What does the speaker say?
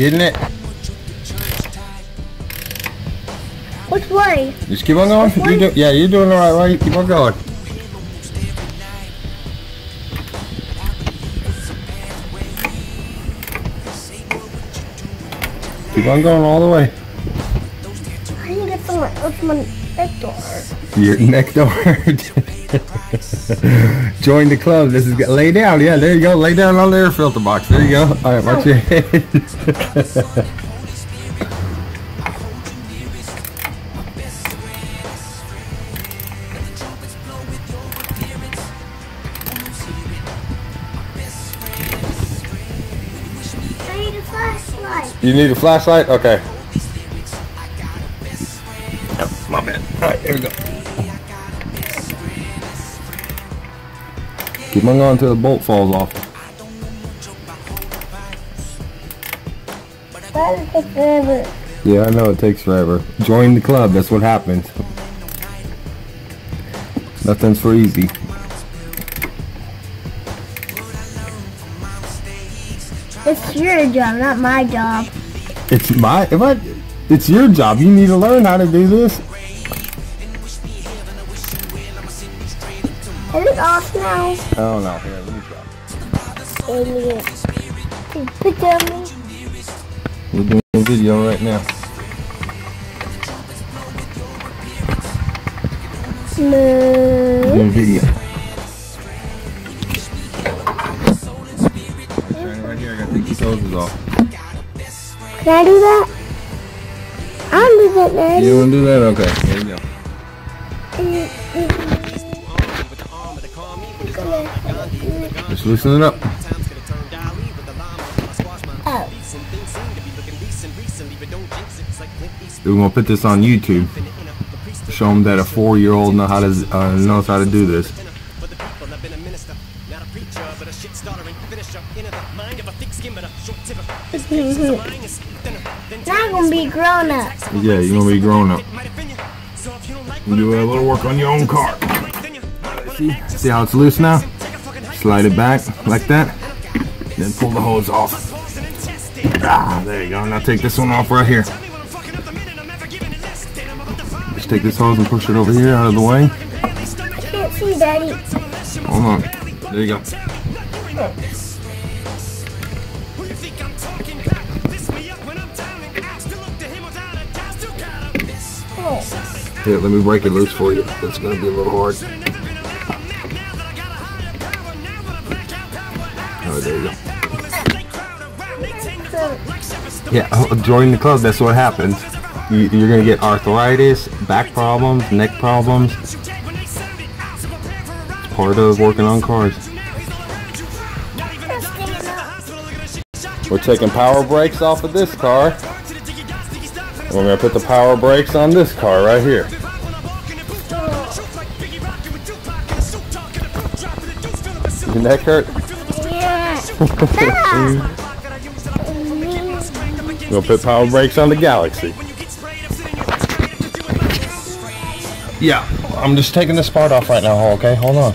getting it? Which way? Just keep on going. You do, yeah, you're doing the right way. Keep on going. Keep on going all the way. I need to get someone uh, else door. Your neck door. Join the club. This is lay down. Yeah, there you go. Lay down on the air filter box. There you go. All right, watch your oh. head. I need a flashlight. You need a flashlight? Okay. Yep, my bad. Alright, here we go. Keep on going until the bolt falls off. That is take forever. Yeah, I know it takes forever. Join the club, that's what happens. Nothing's for easy. It's your job, not my job. It's my if I it's your job. You need to learn how to do this. Is it off now? Oh no, here, let me try. Alien. Take a picture of me. We're doing a video right now. No. Doing a video. Right here, I gotta take these hoses off. Can I do that? I'll do that, Daddy. You wanna do that? Okay, here you go. Just loosen it up. Oh. We're gonna put this on YouTube. Show them that a four-year-old know how to uh, knows how to do this. Now I'm gonna be grown up. Yeah, you're gonna be grown up. You do a little work on your own car. See, see how it's loose now? Slide it back like that. Then pull the hose off. Ah, there you go. Now take this one off right here. Just take this hose and push it over here out of the way. I can't see, Daddy. Hold on. There you go. Here, let me break it loose for you. It's gonna be a little hard. Oh, there you go. Yeah, uh, join the club. That's what happens. You, you're gonna get arthritis, back problems, neck problems. It's part of working on cars. We're taking power brakes off of this car. And we're gonna put the power brakes on this car right here. Your neck hurt? yeah. We're gonna put power brakes on the Galaxie. Yeah, I'm just taking this part off right now, okay? Hold on.